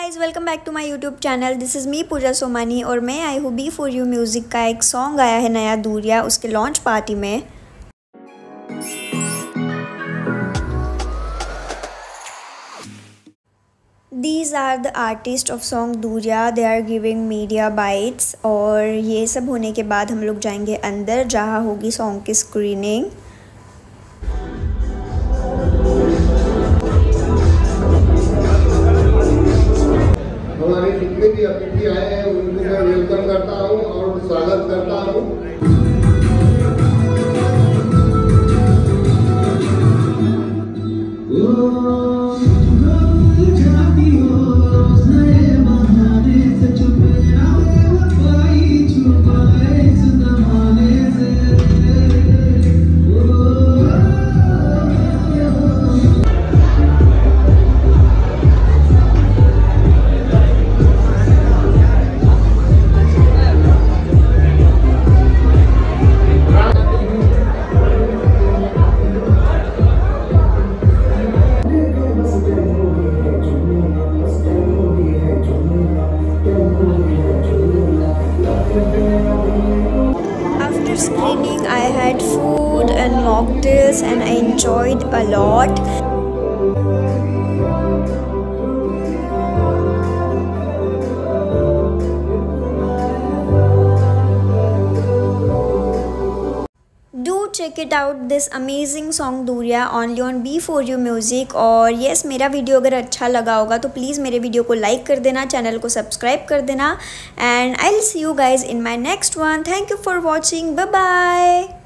Guys welcome back to my YouTube channel this is me Pooja Somani और मैं आई हूँ B for you music का एक song आया है नया दूरिया, उसके लॉन्च पार्टी में। These are the artist of song Dooriya they are giving media bites और ये सब होने के बाद हम लोग जाएँगे अंदर, जहाँ होगी सॉन्ग की स्क्रीनिंग जितने भी अतिथि आए हैं, उनको मैं वेलकम करता हूँ और स्वागत करता हूँ। After screening, I had food and mocktails, and I enjoyed a lot. Check it out this amazing song Dooriya only on B4U music और येस मेरा वीडियो अगर अच्छा लगा होगा तो प्लीज़ मेरे वीडियो को लाइक कर देना चैनल को सब्सक्राइब कर देना. And I will see you guys in my next one thank you for watching bye